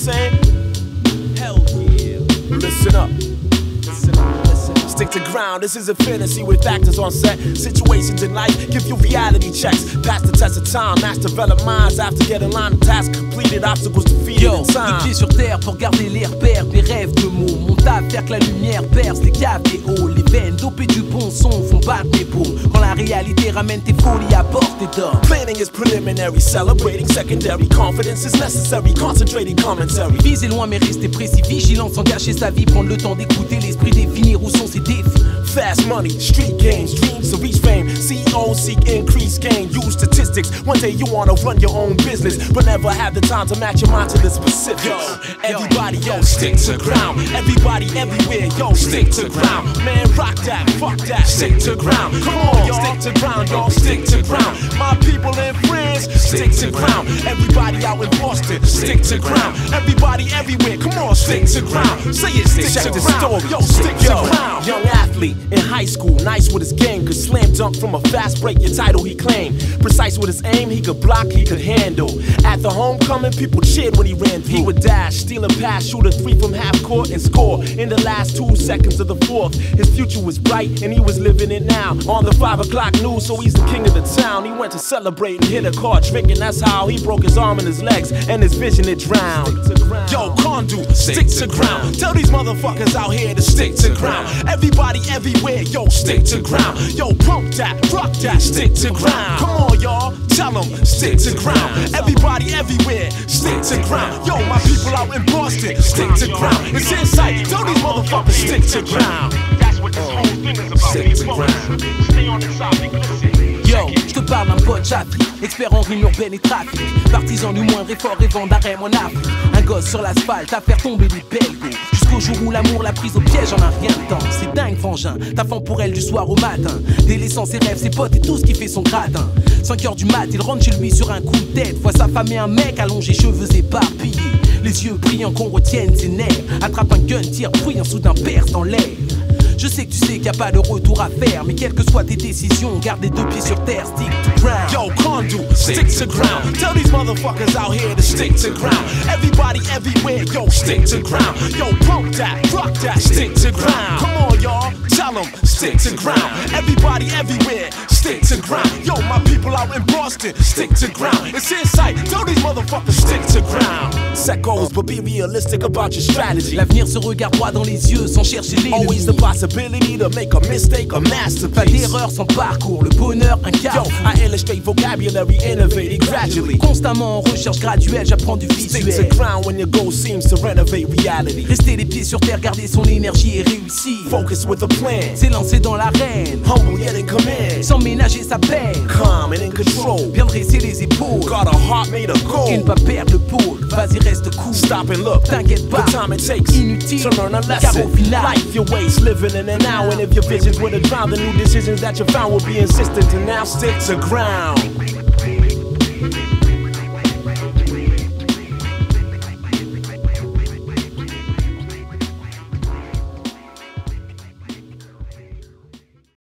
saying? Hell yeah. Listen up. Listen up. Stick to ground. This is a fantasy with actors on set. Situations in life give you reality checks. Pass the test of time. Mass develop minds after getting line of tasks completed. Obstacles defeated Yo, les pieds sur terre pour garder les repères, des rêves de mots. Mon taf, faire que la lumière perce les caves des hauts. Les veines dopées du bon son font battre mes paumes. Quand la réalité ramène tes folies à portée d'or. Planning is preliminary, celebrating secondary. Confidence is necessary, concentrated commentary. Viser loin mais rester précis, vigilant sans gâcher sa vie. Prendre le temps d'écouter l'esprit, définir où sont ses défis. Fast money, street games, dreams to reach fame. CEOs seek increased gain. Use statistics. One day you wanna run your own business, but never have the time to match your mind to the specifics. Yo, everybody, yo, stick to ground. Everybody, everywhere, yo, stick to ground. Man, rock that, fuck that, stick to ground. Come on, y'all, stick to ground, y'all, stick to ground. My people and friends, stick to ground. Everybody out in Boston, stick to ground. Everybody everywhere, come on, stick to ground. Say it, stick to ground. Yo, stick to ground. Athlete high school, nice with his game, could slam dunk from a fast break. Your title he claimed. Precise with his aim, he could block, he could handle. At the homecoming, people cheered when he ran through. He would dash, steal a pass, shoot a three from half court, and score in the last two seconds of the fourth. His future was bright, and he was living it now. On the five o'clock news, so he's the king of the town. He went to celebrate and hit a car drinking. That's how he broke his arm and his legs, and his vision it drowned. Yo, Kohndo, stick to ground. Tell these motherfuckers out here to stick to ground. Everybody everywhere, yo, stick to ground. Yo, pump that, rock that, stick to ground. Come on, y'all, tell them, stick to ground. Everybody everywhere, stick to ground. Yo, my people out in Boston, stick to ground. It's Insight, tell these motherfuckers, stick to ground. That's what this whole thing is about. Stick to ground. Stay on the topic. Parle d'un pote Jafri, expert en rime urbaine et trafic. Partisan du moindre effort et vent d'arrêt en Afrique. Un gosse sur l'asphalte à faire tomber des belgos. Jusqu'au jour où l'amour l'a prise au piège en un rien de temps. C'est dingue, frangin, taffant pour elle du soir au matin. Délaissant ses rêves, ses potes et tout ce qui fait son gratin. 5 heures du mat, il rentre chez lui sur un coup de tête. Voit sa femme et un mec allongé, cheveux éparpillés. Les yeux brillants qu'on retienne ses nerfs. Attrape un gun, tire, bruyant, soudain perce dans l'air. Je sais que tu sais qu'il n'y a pas de retour à faire, mais quelles que soient tes décisions, garde les deux pieds sur terre, stick to ground. Yo, Kohndo, stick to ground. Tell these motherfuckers out here to stick to ground. Everybody everywhere, yo, stick to ground. Yo, pump that, rock that, stick to ground. Come on, y'all, tell them, stick to ground. Everybody everywhere, stick to ground. People out in Boston, stick to ground. It's in sight, tell these motherfuckers, stick to ground. Set goals, but be realistic about your strategy. L'avenir se regarde droit dans les yeux sans chercher l'ennemi. Always the possibility to make a mistake, a Pas masterpiece. d'erreur sans parcours, le bonheur un Yo. I illustrate vocabulary, innovating gradually. Constamment en recherche graduelle, j'apprends du Stick to visuel. ground when your goal seems to renovate reality. Rester les pieds sur terre, garder son énergie et réussir. Focus with a plan. S'élancer dans l'arène, Humble yet in command. sans ménager sa peine. Calm and in control. Bien dresser les épaules Got a heart made of gold. pas perdre le pôle. Vas-y, reste cool. Stop and look. T'inquiète pas, The time it takes inutile, to learn a lesson. Life your ways, living in an hour. And if your visions were to drown, the new decisions that you found will be insistent to now stick to ground.